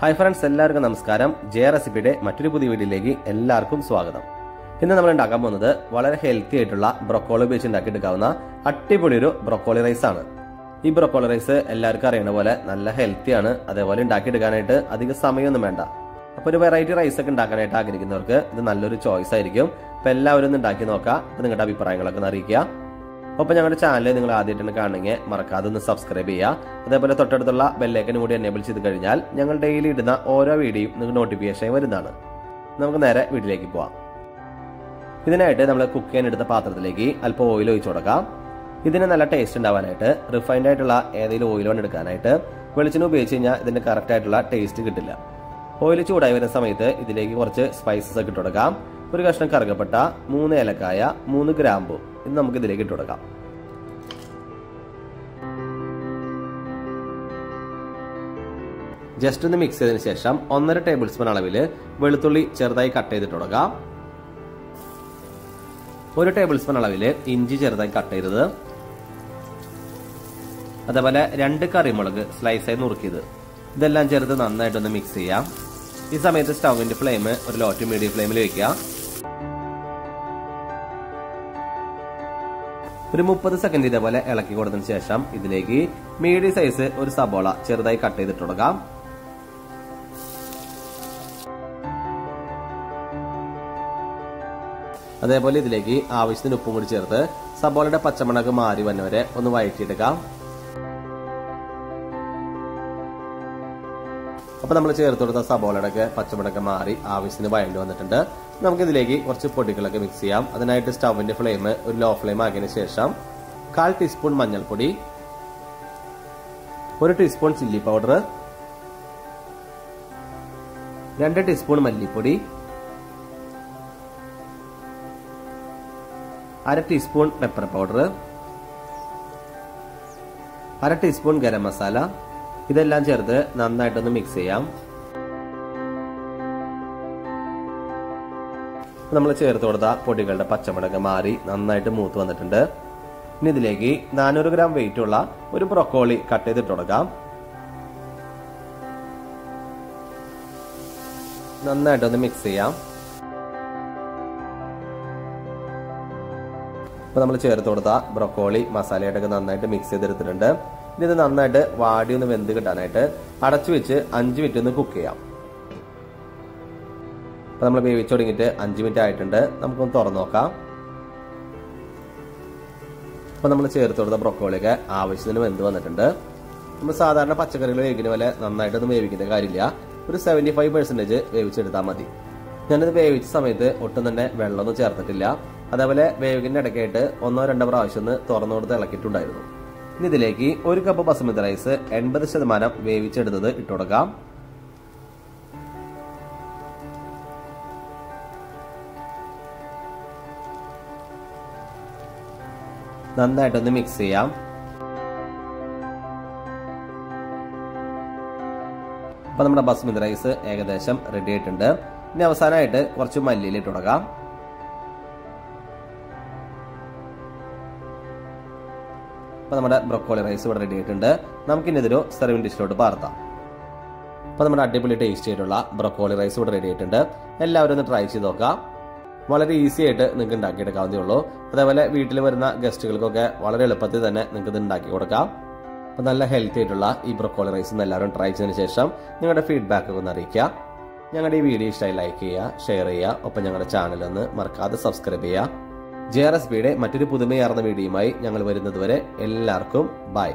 Hi friends എല്ലാവർക്കും നമസ്കാരം. J റെസിപ്പിയുടെ മറ്റൊരു പുതിയ വീഡിയോയിലേക്ക് എല്ലാവർക്കും സ്വാഗതം. ഇന്ന് നമ്മൾ ഉണ്ടാക്കാൻ പോകുന്നത് വളരെ ഹെൽത്തി ആയിട്ടുള്ള ബ്രൊക്കോളി ഉപയോഗിച്ച് ഉണ്ടാക്കിയെടുക്കാവുന്ന അടിപൊളി ഒരു ബ്രൊക്കോളി റൈസ് ആണ്. ഈ ബ്രൊക്കോളി റൈസ് എല്ലാവർക്കും അറിയണ പോലെ നല്ല ഹെൽത്തിയാണ് അതേപോലെ ഉണ്ടാക്കിയെടുക്കാനായിട്ട് അധികം സമയമൊന്നും വേണ്ട. അപ്പൊ ഒരു വെറൈറ്റി റൈസ് ഒക്കെ ഉണ്ടാക്കാനായിട്ട് ആഗ്രഹിക്കുന്നവർക്ക് ഇത് നല്ലൊരു ചോയ്സ് ആയിരിക്കും. അപ്പൊ എല്ലാവരും ഒന്ന് ഉണ്ടാക്കി നോക്കാം. നിങ്ങളുടെ അഭിപ്രായങ്ങളൊക്കെ അറിയിക്കുക. ഒപ്പം ഞങ്ങളുടെ ചാനൽ നിങ്ങൾ ആദ്യമായിട്ടാണ് കാണുമെങ്കിൽ മറക്കാതെ ഒന്ന് സബ്സ്ക്രൈബ് ചെയ്യുക. അതേപോലെ തൊട്ടടുത്തുള്ള ബെല്ലൈക്കനും കൂടി എനേബിൾ ചെയ്ത് കഴിഞ്ഞാൽ ഞങ്ങൾ ഡെയിലി ഇടുന്ന ഓരോ വീഡിയോയും നിങ്ങൾക്ക് നോട്ടിഫിക്കേഷൻ വരുന്നതാണ്. നമുക്ക് നേരെ വീട്ടിലേക്ക് പോവാം. ഇതിനായിട്ട് നമ്മൾ കുക്ക് ചെയ്യാൻ എടുത്ത പാത്രത്തിലേക്ക് അല്പം ഓയിൽ ഒഴിച്ചു കൊടുക്കാം. ഇതിന് നല്ല ടേസ്റ്റ് ഉണ്ടാവാനായിട്ട് റിഫൈൻഡ് ആയിട്ടുള്ള ഏതെങ്കിലും ഓയിൽ വേണം എടുക്കാനായിട്ട് വെളിച്ചെണ്ണ ഉപയോഗിച്ച് കഴിഞ്ഞാൽ ഇതിന് കറക്റ്റ് ആയിട്ടുള്ള ടേസ്റ്റ് കിട്ടില്ല. ഓയിൽ ചൂടായി വരുന്ന സമയത്ത് ഇതിലേക്ക് കുറച്ച് സ്പൈസസ് ഒക്കെ ഇട്ട് കൊടുക്കാം. ഒരു കഷ്ണം കറുകപ്പെട്ട മൂന്ന് ഏലക്കായ മൂന്ന് ഗ്രാമ്പു ഇത് നമുക്ക് ഇതിലേക്ക് ഇട്ട് കൊടുക്കാം. ജസ്റ്റ് ഒന്ന് മിക്സ് ചെയ്തതിന് ശേഷം ഒന്നര ടേബിൾ സ്പൂൺ അളവിൽ വെളുത്തുള്ളി ചെറുതായി കട്ട് ചെയ്തിട്ട് കൊടുക്കാം. ഒരു ടേബിൾ സ്പൂൺ അളവിൽ ഇഞ്ചി ചെറുതായി കട്ട് ചെയ്തത്. അതേപോലെ രണ്ട് കറിമുളക് സ്ലൈസായി നുറുക്കിയത്. ഇതെല്ലാം ചേർത്ത് നന്നായിട്ടൊന്ന് മിക്സ് ചെയ്യാം. ഈ സമയത്ത് സ്റ്റൗവിന്റെ ഫ്ലെയിം ഒരു ലോ ടു മീഡിയം ഫ്ലെയിമിൽ വെക്കുക. ഒരു മുപ്പത് സെക്കൻഡ് ഇതേപോലെ ഇളക്കി കൊടുത്തതിന് ശേഷം ഇതിലേക്ക് മീഡിയം സൈസ് ഒരു സബോള ചെറുതായി കട്ട് ചെയ്തിട്ട് കൊടുക്കാം. അതേപോലെ ഇതിലേക്ക് ആവശ്യത്തിന് ഉപ്പും കൂടി ചേർത്ത് സബോളയുടെ പച്ചമുളക് മാറി വന്നവരെ ഒന്ന് വഴറ്റിയെടുക്കാം. അപ്പൊ നമ്മൾ ചേർത്ത് കൊടുത്ത സബോളയുടെ പച്ചമുളകൊക്കെ മാറി ആവശ്യത്തിന് വഴണ്ടി വന്നിട്ടുണ്ട്. നമുക്ക് ഇതിലേക്ക് കുറച്ച് പൊടികളൊക്കെ മിക്സ് ചെയ്യാം. അതിനായിട്ട് സ്റ്റൗവിന്റെ ഫ്ലെയിം ഒരു ലോ ഫ്ലെയിം ആക്കിയതിനു ശേഷം കാൽ ടീസ്പൂൺ മഞ്ഞൾപ്പൊടി ഒരു ടീസ്പൂൺ ചില്ലി പൗഡർ രണ്ട് ടീസ്പൂൺ മല്ലിപ്പൊടി അര ടീസ്പൂൺ പെപ്പർ പൗഡർ അര ടീസ്പൂൺ ഗരം മസാല ഇതെല്ലാം ചേർത്ത് നന്നായിട്ടൊന്ന് മിക്സ് ചെയ്യാം. നമ്മൾ ചേർത്ത് കൊടുത്ത പൊടികളുടെ പച്ചമുളക് മാറി നന്നായിട്ട് മൂത്ത് വന്നിട്ടുണ്ട്. ഇനി ഇതിലേക്ക് നാനൂറ് ഗ്രാം വെയിറ്റ് ഉള്ള ഒരു ബ്രൊക്കോളി കട്ട് ചെയ്തിട്ട് കൊടുക്കാം. നന്നായിട്ടൊന്ന് മിക്സ് ചെയ്യാം. ഇപ്പൊ നമ്മൾ ചേർത്ത് കൊടുത്ത ബ്രൊക്കോളി മസാലയായിട്ടൊക്കെ നന്നായിട്ട് മിക്സ് ചെയ്തെടുത്തിട്ടുണ്ട്. ഇത് നന്നായിട്ട് വാടി ഒന്ന് വെന്ത് കിട്ടാനായിട്ട് അടച്ചു വെച്ച് അഞ്ച് മിനിറ്റ് ഒന്ന് കുക്ക് ചെയ്യാം. അപ്പൊ നമ്മൾ വേവിച്ചു തുടങ്ങിയിട്ട് അഞ്ച് മിനിറ്റ് ആയിട്ടുണ്ട്. നമുക്കൊന്ന് തുറന്നു നോക്കാം. അപ്പൊ നമ്മൾ ചേർത്ത് കൊടുത്ത ബ്രൊക്കോളിയൊക്കെ ആവശ്യത്തിന് വെന്ത് വന്നിട്ടുണ്ട്. നമ്മൾ സാധാരണ പച്ചക്കറികൾ വേവിക്കുന്ന പോലെ നന്നായിട്ടൊന്നും വേവിക്കുന്ന കാര്യമില്ല. ഒരു സെവന്റി ഫൈവ് പെർസെന്റേജ് വേവിച്ചെടുത്താൽ മതി. ഞാനിത് വേവിച്ച സമയത്ത് ഒട്ടും തന്നെ വെള്ളമൊന്നും ചേർത്തിട്ടില്ല. അതേപോലെ വേവിക്കുന്ന ഇടയ്ക്കായിട്ട് ഒന്നോ രണ്ടോ പ്രാവശ്യം ഒന്ന് തുറന്നു കൊടുത്ത് ഇളക്കിയിട്ടുണ്ടായിരുന്നു. ഇനി ഇതിലേക്ക് ഒരു കപ്പ് ബസുമതി റൈസ് എൺപത് ശതമാനം വേവിച്ചെടുത്തത് ഇട്ടുകൊടുക്കാം. നന്നായിട്ടൊന്ന് മിക്സ് ചെയ്യാം. അപ്പൊ നമ്മുടെ ബസ്മതി റൈസ് ഏകദേശം റെഡി ആയിട്ടുണ്ട്. ഇനി അവസാനമായിട്ട് കുറച്ച് മല്ലിയിൽ ഇട്ട് കൊടുക്കാം അപ്പൊ നമ്മുടെ ബ്രൊക്കോളി റൈസ് ഇവിടെ റെഡി ആയിട്ടുണ്ട്. നമുക്കിനി ഇതൊരു സെർവിംഗ് ഡിഷിലോട്ട് പാർത്താം. അപ്പൊ നമ്മുടെ അടിപൊളി ടേസ്റ്റ് ആയിട്ടുള്ള ബ്രൊക്കോളി റൈസ് ഇവിടെ റെഡി ആയിട്ടുണ്ട്. എല്ലാവരും ഒന്ന് ട്രൈ ചെയ്ത് നോക്കാം. വളരെ ഈസി ആയിട്ട് നിങ്ങൾക്ക് ഉണ്ടാക്കിയെടുക്കാവുന്നേ ഉള്ളൂ. അതേപോലെ വീട്ടിൽ വരുന്ന ഗസ്റ്റുകൾക്കൊക്കെ വളരെ എളുപ്പത്തിൽ തന്നെ നിങ്ങൾക്ക് ഇത് ഉണ്ടാക്കി കൊടുക്കാം. അപ്പൊ നല്ല ഹെൽത്തി ആയിട്ടുള്ള ഈ ബ്രൊക്കോളി റൈസ് എല്ലാവരും ട്രൈ ചെയ്തതിന് ശേഷം നിങ്ങളുടെ ഫീഡ്ബാക്ക് ഒന്ന് അറിയിക്കുക. ഞങ്ങളുടെ ഈ വീഡിയോ ഇഷ്ടമായി ലൈക്ക് ചെയ്യുക ഷെയർ ചെയ്യുക. ഒപ്പം ഞങ്ങളുടെ ചാനൽ ഒന്ന് മറക്കാതെ സബ്സ്ക്രൈബ് ചെയ്യുക. ജെ ആർ എസ് ബിയുടെ മറ്റൊരു പുതുമയാർന്ന വീഡിയോയുമായി ഞങ്ങൾ വരുന്നതുവരെ എല്ലാവർക്കും ബൈ